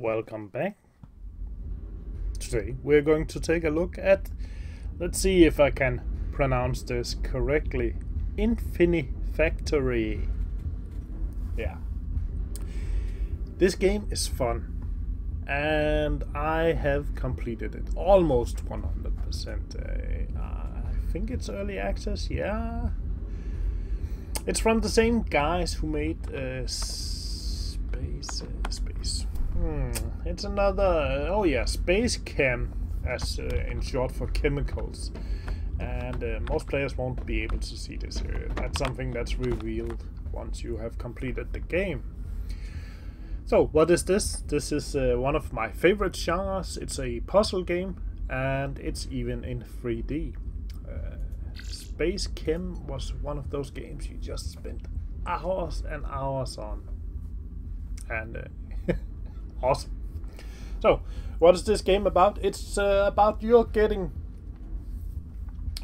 welcome back. Today we're going to take a look at, let's see if I can pronounce this correctly, Infinifactory. Yeah. This game is fun and I have completed it almost 100%. Uh, I think it's early access, yeah. It's from the same guys who made uh, Space. Uh, space. Hmm. It's another. Oh yeah, Space Chem, as uh, in short for chemicals. And uh, most players won't be able to see this. Uh, that's something that's revealed once you have completed the game. So, what is this? This is uh, one of my favorite genres. It's a puzzle game, and it's even in 3D. Uh, Space Chem was one of those games you just spent hours and hours on and uh, awesome. So, what is this game about? It's uh, about you're getting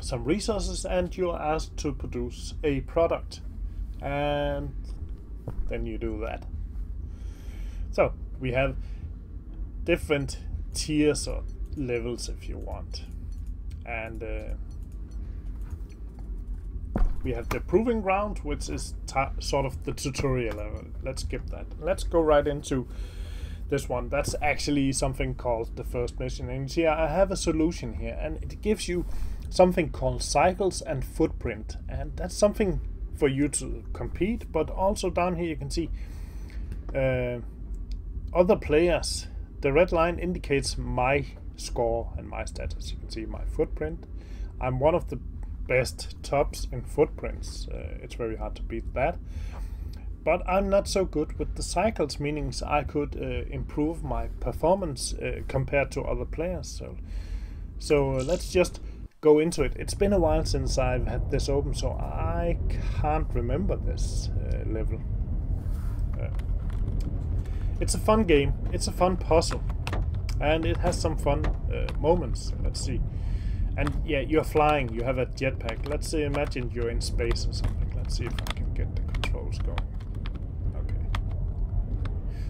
some resources and you're asked to produce a product, and then you do that. So, we have different tiers or levels if you want, and uh, we have the proving ground, which is sort of the tutorial level. Let's skip that. Let's go right into this one. That's actually something called the first mission. And see, I have a solution here, and it gives you something called cycles and footprint. And that's something for you to compete, but also down here you can see uh, other players. The red line indicates my score and my status. You can see my footprint. I'm one of the best tops in footprints. Uh, it's very hard to beat that. But I'm not so good with the cycles, meaning I could uh, improve my performance uh, compared to other players. So, so uh, let's just go into it. It's been a while since I've had this open, so I can't remember this uh, level. Uh, it's a fun game. It's a fun puzzle, and it has some fun moments. Let's see. And yeah, you're flying, you have a jetpack. Let's imagine you're in space or something. Let's see if I can get the controls going.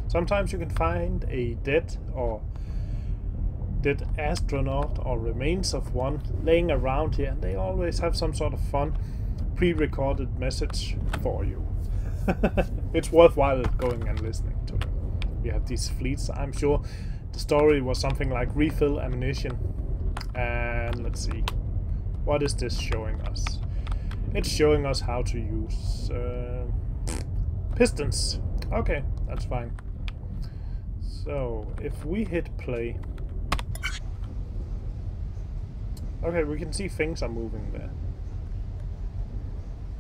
Sometimes you can find a dead or dead astronaut or remains of one laying around here and they always have some sort of fun pre-recorded message for you. it's worthwhile going and listening to them. We have these fleets. I'm sure the story was something like refill ammunition and let's see. What is this showing us? It's showing us how to use uh, pistons. Okay, that's fine. So, if we hit play... Okay, we can see things are moving there.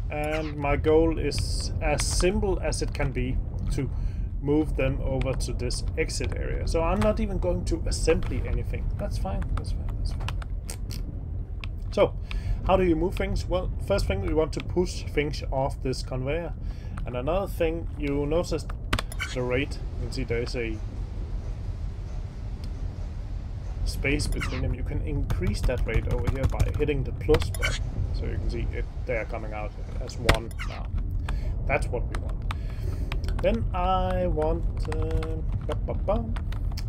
And my goal is as simple as it can be to move them over to this exit area. So I'm not even going to assembly anything. That's fine, that's fine, that's fine. So, how do you move things? Well, first thing we want to push things off this conveyor. And another thing, you notice the rate. You can see there is a space between them. You can increase that rate over here by hitting the plus button. So you can see it they are coming out as one now. That's what we want. Then I want uh,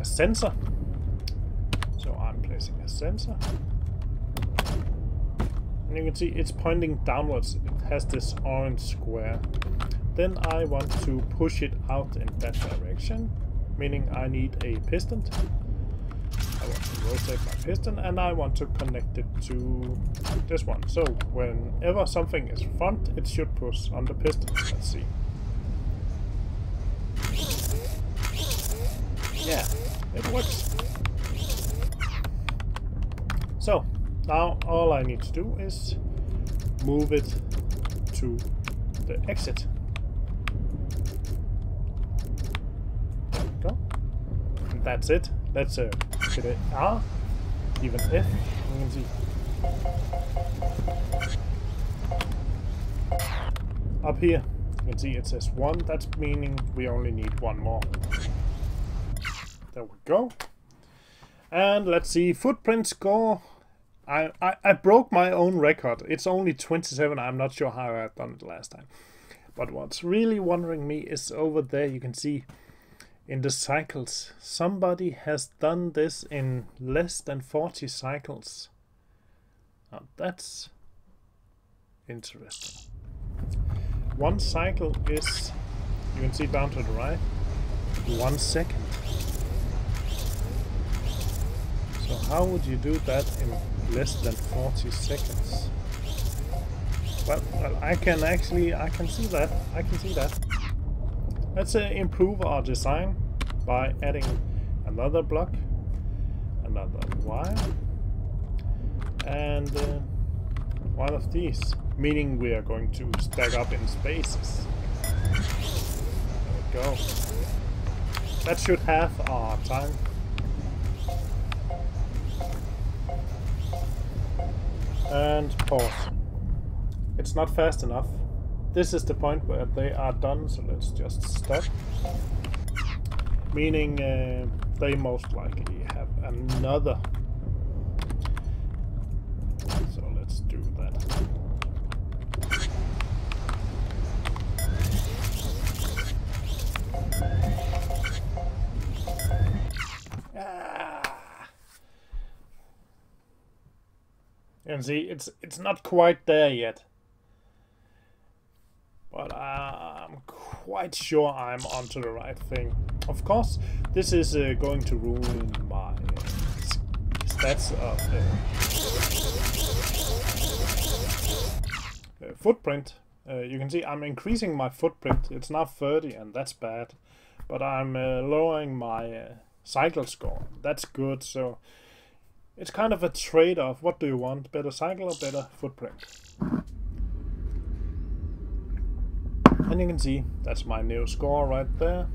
a sensor. So I'm placing a sensor. And you can see it's pointing downwards. It has this orange square. Then I want to push it out in that direction, meaning I need a piston. I want to rotate my piston and I want to connect it to this one. So whenever something is front, it should push on the piston. Let's see. Yeah, it works. So, now all I need to do is move it to the exit. Go. That's it. Let's uh, hit it R, even if see. Up here, you can see it says one, that's meaning we only need one more. There we go. And let's see, footprint score I, I, I broke my own record. It's only 27. I'm not sure how I've done it last time. But what's really wondering me is over there you can see in the cycles. Somebody has done this in less than 40 cycles. Now that's interesting. One cycle is, you can see down to the right, one second. So how would you do that in less than 40 seconds? Well, well, I can actually, I can see that, I can see that. Let's uh, improve our design by adding another block, another wire, and uh, one of these, meaning we are going to stack up in spaces. There we go. That should have our time. And pause. It's not fast enough. This is the point where they are done, so let's just stop. Meaning uh, they most likely have another. So let's do that. Ah. And see, it's it's not quite there yet. But I'm quite sure I'm onto the right thing. Of course, this is uh, going to ruin my stats of uh, footprint. Uh, you can see I'm increasing my footprint. It's now 30 and that's bad. But I'm uh, lowering my uh, cycle score. That's good. So it's kind of a trade-off. What do you want? Better cycle or better footprint? And you can see that's my new score right there.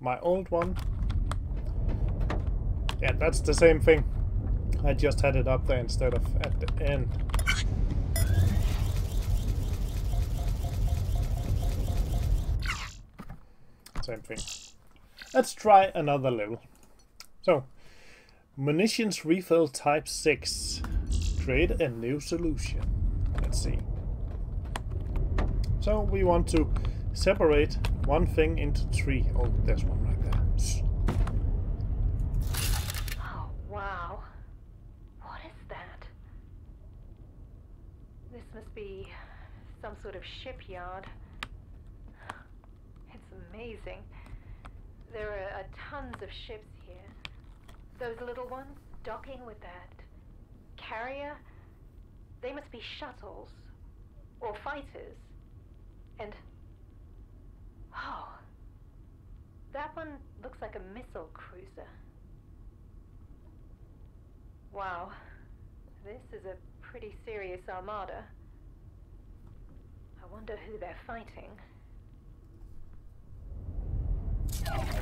My old one. Yeah, that's the same thing. I just had it up there instead of at the end. Same thing. Let's try another level. So, munitions refill type 6. Create a new solution. Let's see. So we want to separate one thing into three. Oh, there's one right there. Oh, wow. What is that? This must be some sort of shipyard. It's amazing. There are uh, tons of ships here. Those little ones docking with that carrier, they must be shuttles or fighters. And oh, that one looks like a missile cruiser. Wow, this is a pretty serious armada. I wonder who they're fighting.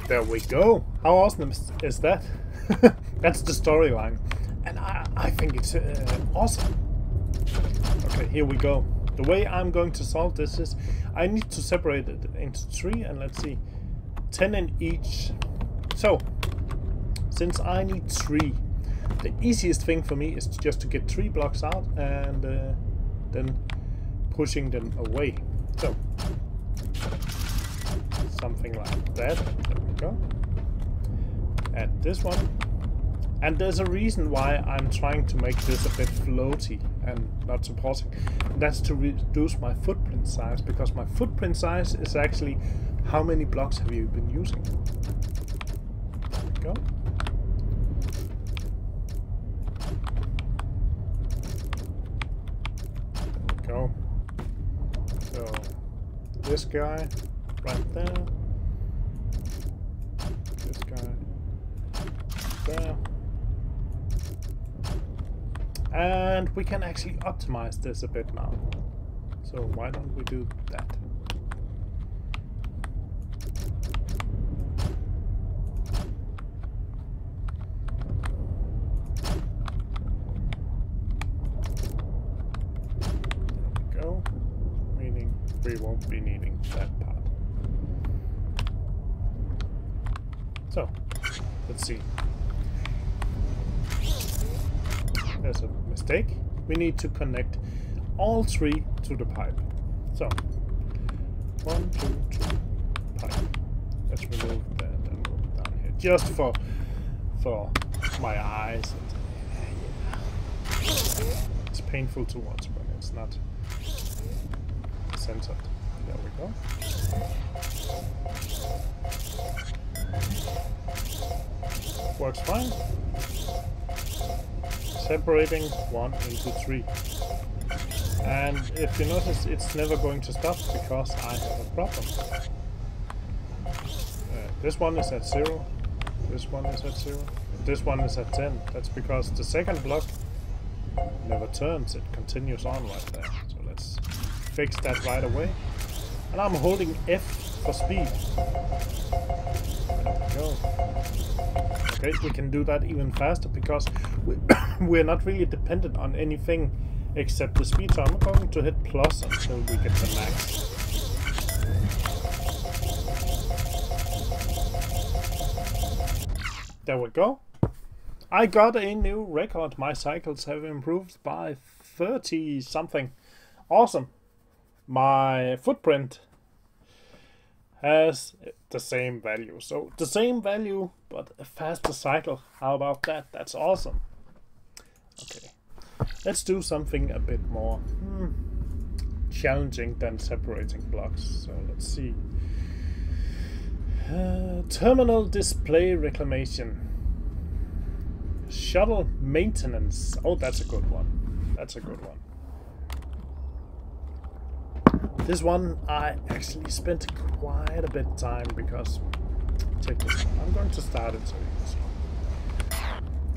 There we go. How awesome is that? That's the storyline. And I, I think it's uh, awesome. Okay, here we go. The way I'm going to solve this is I need to separate it into three and let's see 10 in each. So since I need three the easiest thing for me is just to get three blocks out and uh, then pushing them away. So something like that. There we go. Add this one. And there's a reason why I'm trying to make this a bit floaty and not supporting. That's to reduce my footprint size, because my footprint size is actually how many blocks have you been using. There we go. There we go. So, this guy right there. This guy there. And we can actually optimize this a bit now. So why don't we do that? There we go. Meaning we won't be needing that part. So, let's see. there's a mistake. We need to connect all three to the pipe. So, one, two, two, pipe. Let's remove that and the down here. just for for my eyes. It's painful to watch when it's not centered. There we go. Works fine. Separating one into three. And if you notice, it's never going to stop because I have a problem. Uh, this one is at zero. This one is at zero. This one is at 10. That's because the second block never turns. It continues on right there. So let's fix that right away. And I'm holding F for speed. There we go. Okay, we can do that even faster because we we're not really dependent on anything except the speed. So I'm going to hit plus until we get the max. There we go. I got a new record. My cycles have improved by 30 something. Awesome. My footprint has the same value. So the same value, but a faster cycle. How about that? That's awesome. Okay. Let's do something a bit more hmm, challenging than separating blocks. So let's see. Uh, terminal display reclamation. Shuttle maintenance. Oh, that's a good one. That's a good one. This one I actually spent quite a bit of time because check this out. I'm going to start it so.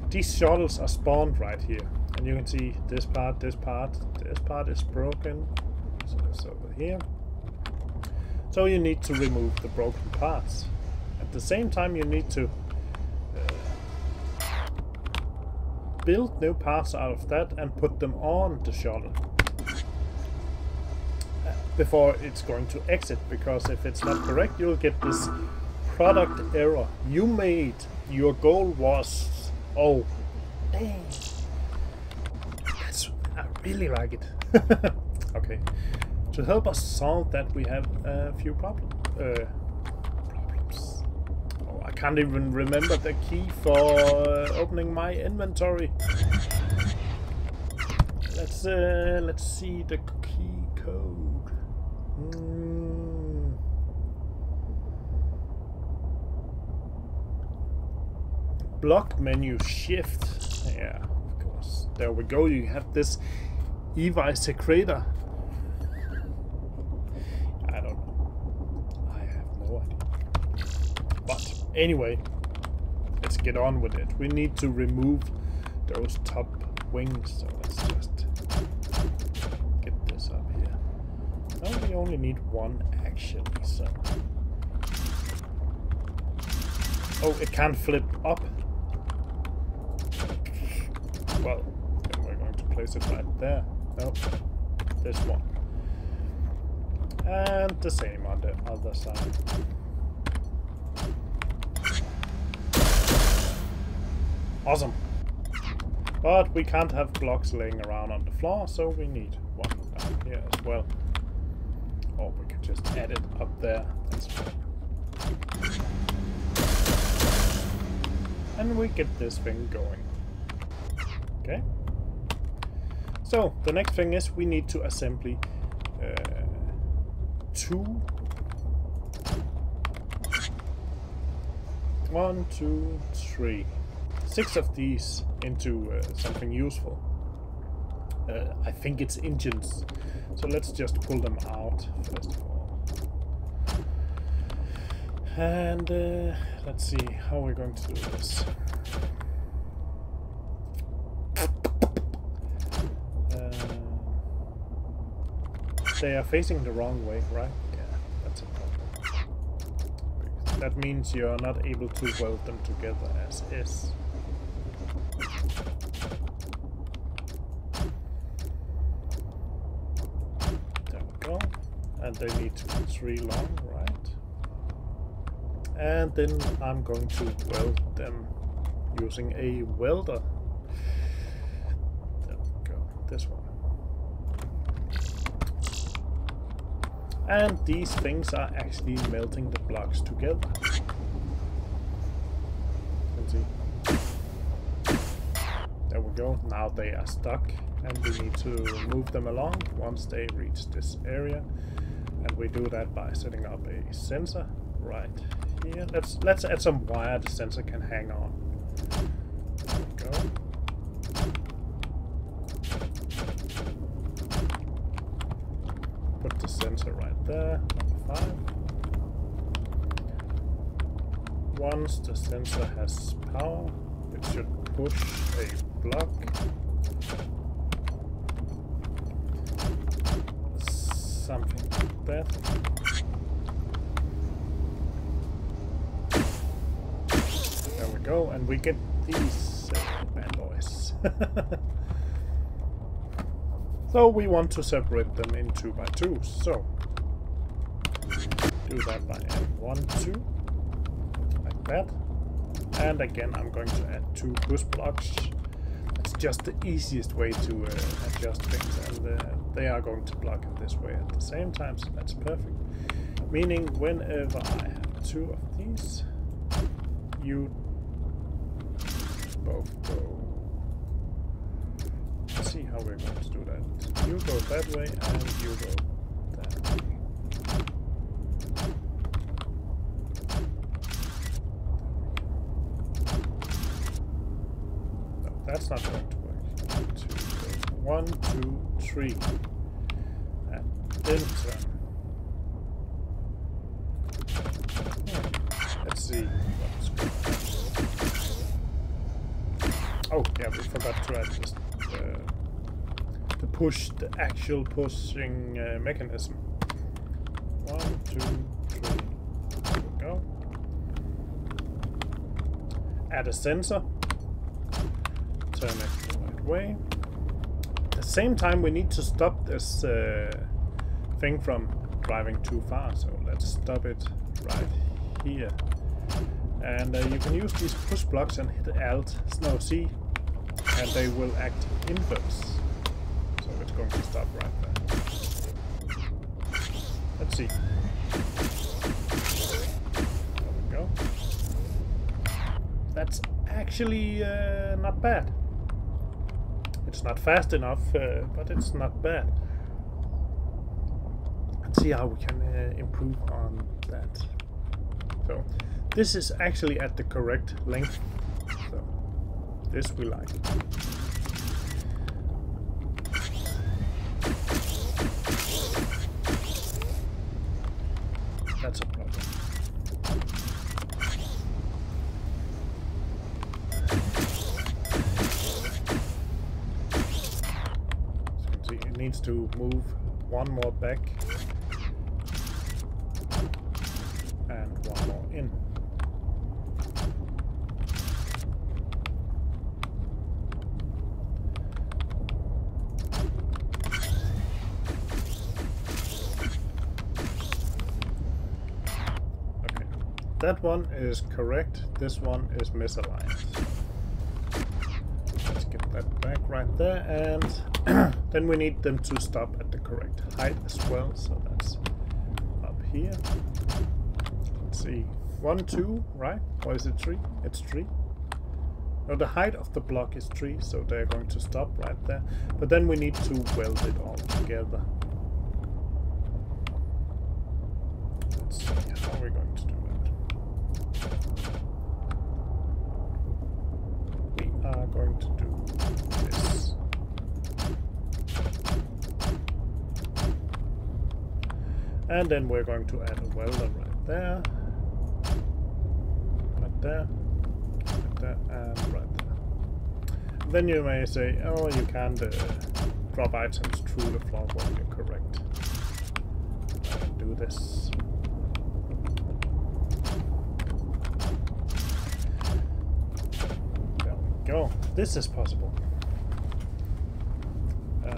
These shuttles are spawned right here. And you can see this part, this part, this part is broken. So it's over here. So you need to remove the broken parts. At the same time you need to uh, build new parts out of that and put them on the shuttle before it's going to exit because if it's not correct you'll get this product error. You made your goal was oh dang that's I really like it okay. To help us solve that we have a few problem, uh, problems. Oh I can't even remember the key for uh, opening my inventory. Let's uh, let's see the key code Mm. Block menu shift. Yeah, of course. There we go. You have this Eviscerator. I don't know. I have no idea. But anyway, let's get on with it. We need to remove those top wings. So let's just Oh, we only need one actually, so... Oh, it can't flip up. Well, we're going to place it right there. Nope. This one. And the same on the other side. Awesome. But we can't have blocks laying around on the floor, so we need one down here as well. Just add it up there. And we get this thing going. Okay. So, the next thing is we need to assembly uh, two one, two, three, six of these into uh, something useful. Uh, I think it's engines. So let's just pull them out first of all. And uh, let's see how we're going to do this. Uh, they are facing the wrong way, right? Yeah, that's a problem. That means you're not able to weld them together as is. There we go. And they need to be three long? And then I'm going to weld them using a welder. There we go, this one. And these things are actually melting the blocks together. see. There we go. Now they are stuck and we need to move them along once they reach this area. And we do that by setting up a sensor right here. Let's let's add some wire the sensor can hang on. There we go. Put the sensor right there, number five. Once the sensor has power, it should push a block something like that. And we get these bad boys. so we want to separate them in 2 by 2 so do that by adding 1, 2, like that. And again, I'm going to add two push blocks. It's just the easiest way to uh, adjust things, and uh, they are going to block it this way at the same time, so that's perfect. Meaning, whenever I have two of these, you both go. Let's see how we're going to do that. You go that way, and you go that way. That's not going to work. Two, go one, two, three, and then turn. Hmm. Let's see what's going on. Oh, yeah, we forgot to add this, uh, the push, the actual pushing uh, mechanism. One, two, three. There we go. Add a sensor. Turn it the right way. At the same time, we need to stop this uh, thing from driving too far. So let's stop it right here. And uh, you can use these push blocks and hit Alt, no C, and they will act inverse. So it's going to stop right there. Let's see. There we go. That's actually uh, not bad. It's not fast enough, uh, but it's not bad. Let's see how we can uh, improve on that. So, this is actually at the correct length. This we like. That's a problem. So you can see it needs to move one more back and one more in. Okay, that one is correct. This one is misaligned. Let's get that back right there, and then we need them to stop at the correct height as well. So that's up here. Let's see, one, two, right? Or is it three? It's three. No, the height of the block is three, so they're going to stop right there. But then we need to weld it all together. Let's see how we're going to do that. We are going to do this. And then we're going to add a welder right there. Right there. Right there and right there. Then you may say, oh, you can't uh, drop items through the floor. Well, you're correct. Do this. There we go. This is possible. Uh,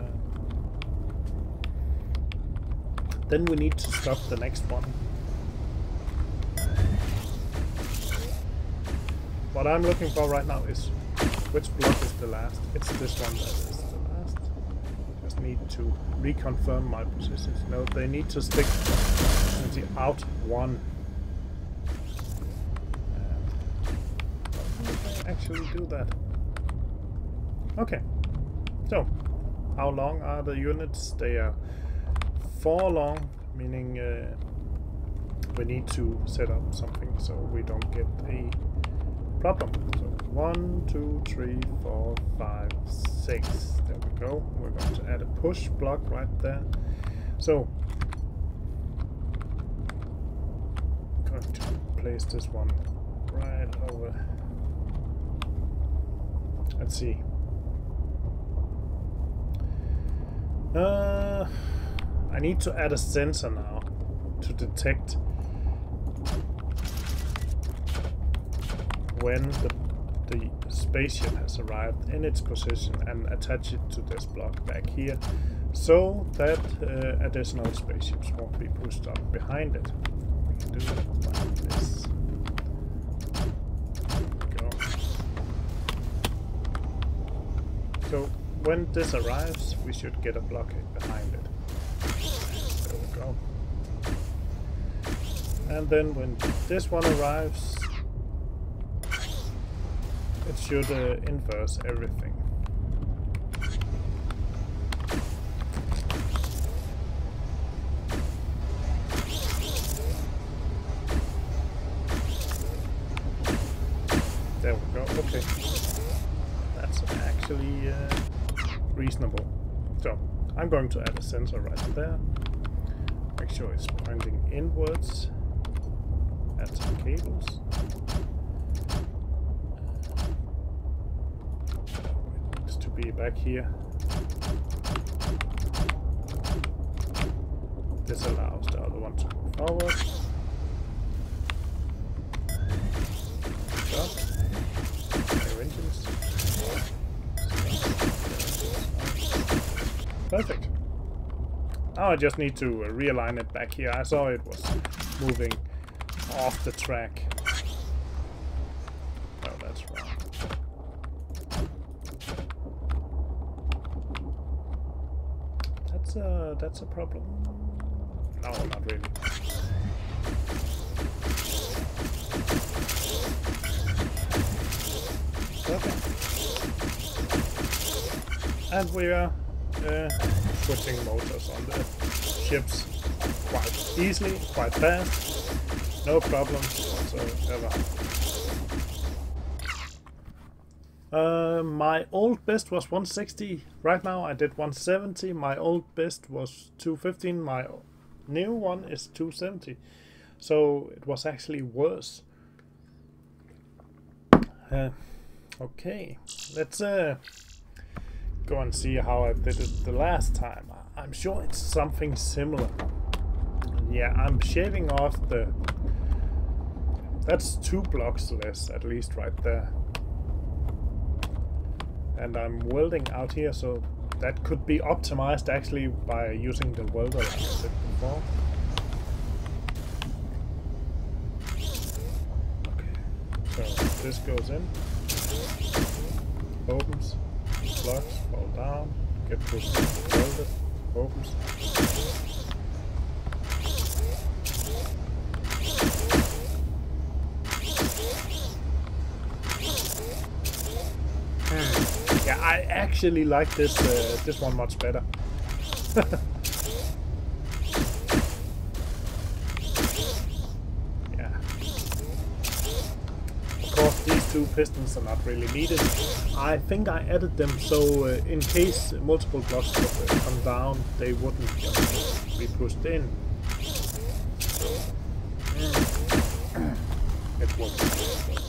then we need to stop the next one. What I'm looking for right now is which block is the last. It's this one that is the last. Just need to reconfirm my positions. No, they need to stick and the out one. Actually do that. Okay. So, how long are the units? They are four long, meaning uh, we need to set up something so we don't get a problem. So one, two, three, four, five, six. There we go. We're going to add a push block right there. So I'm going to place this one right over. Let's see. Uh, I need to add a sensor now to detect when the, the spaceship has arrived in its position and attach it to this block back here so that uh, additional spaceships won't be pushed up behind it. We can do it like this. Go. So when this arrives, we should get a blockade behind it. There we go. And then when this one arrives, it should uh, inverse everything. There we go. Okay. That's actually uh, reasonable. So, I'm going to add a sensor right there. Make sure it's pointing inwards. Add some cables. It needs to be back here. This allows the other one to move forward. Perfect. Now I just need to uh, realign it back here. I saw it was moving off the track. Oh, that's wrong. That's a that's a problem. No, not really. Okay. And we are uh, switching motors on the ships quite easily, quite fast, no problems whatsoever. Uh, my old best was 160. Right now I did 170. My old best was 215. My new one is 270. So it was actually worse. Uh, okay, let's uh, go and see how I did it the last time. I'm sure it's something similar. Yeah, I'm shaving off the... That's two blocks less, at least right there. And I'm welding out here, so that could be optimized actually by using the welder like I did before. Okay, so this goes in, opens, plugs, fall down, get pushed welded, opens. Hmm. Yeah, I actually like this uh, this one much better. yeah. Of course, these two pistons are not really needed. I think I added them so uh, in case multiple blocks uh, come down, they wouldn't just be pushed in. Mm. It works.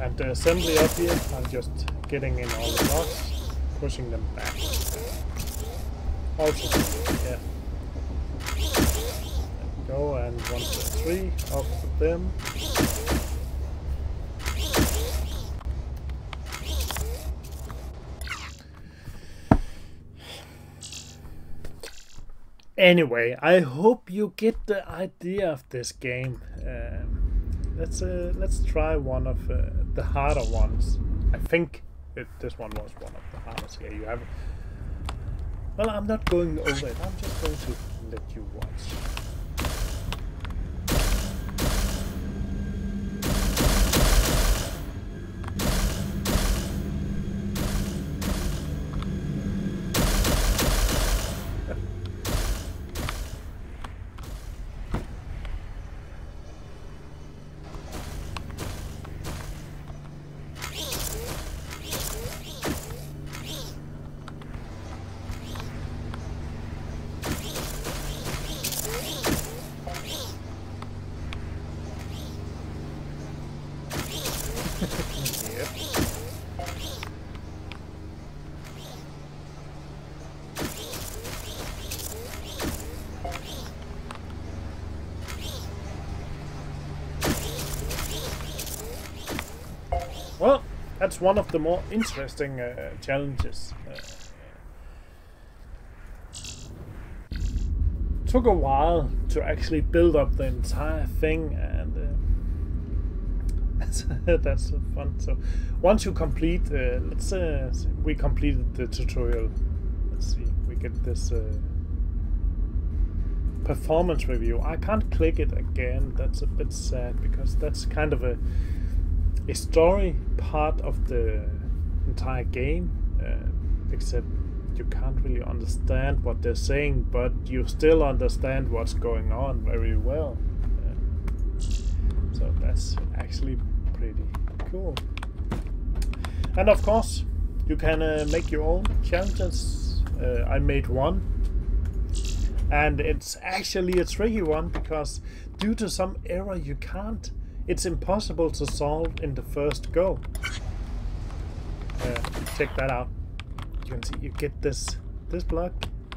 And the assembly up here, I'm just getting in all the blocks, pushing them back. Also, yeah. Go, and one, two, three, off with them. Anyway, I hope you get the idea of this game. Um, let's uh, let's try one of uh, the harder ones. I think it, this one was one of the hardest Yeah, You have. Well, I'm not going over it. I'm just going to let you watch. One of the more interesting uh, challenges. Uh, took a while to actually build up the entire thing and uh, that's, that's fun. So once you complete uh, let's uh, we completed the tutorial. Let's see we get this uh, performance review. I can't click it again. That's a bit sad because that's kind of a a story part of the entire game uh, except you can't really understand what they're saying, but you still understand what's going on very well. Uh, so that's actually pretty cool. And of course, you can uh, make your own challenges. Uh, I made one, and it's actually a tricky one because due to some error you can't. It's impossible to solve in the first go. Uh, check that out. You can see you get this this block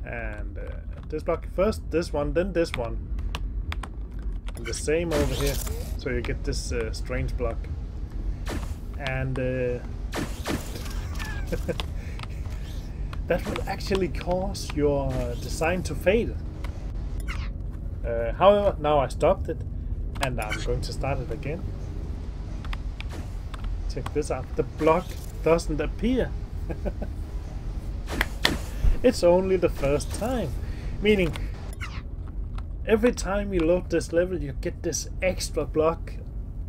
and uh, this block first this one then this one. And the same over here. So you get this uh, strange block. And uh, that will actually cause your design to fail. Uh, however now I stopped it and I'm going to start it again check this out the block doesn't appear It's only the first time. Meaning, every time you load this level, you get this extra block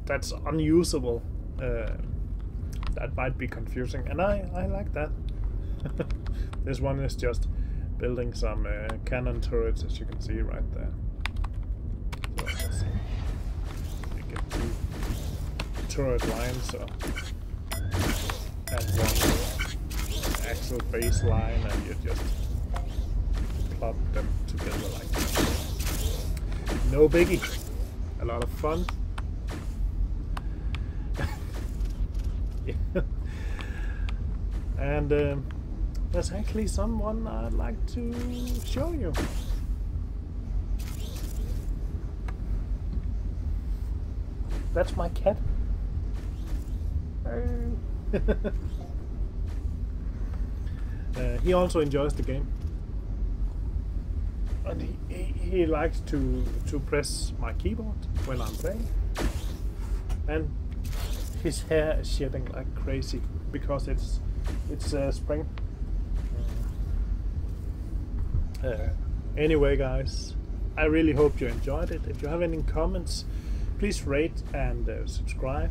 that's unusable. Uh, that might be confusing, and I, I like that. this one is just building some uh, cannon turrets, as you can see right there. So you get two turret lines, so and one actual baseline and you just plop them together like that. No biggie. A lot of fun. yeah. And um, there's actually someone I'd like to show you. That's my cat. Uh, he also enjoys the game, and he, he, he likes to to press my keyboard when I'm playing. And his hair is shedding like crazy because it's it's uh, spring. Uh, anyway, guys, I really hope you enjoyed it. If you have any comments, please rate and uh, subscribe,